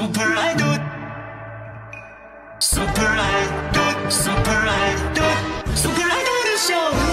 Super idol Super idol Super idol Super idol show.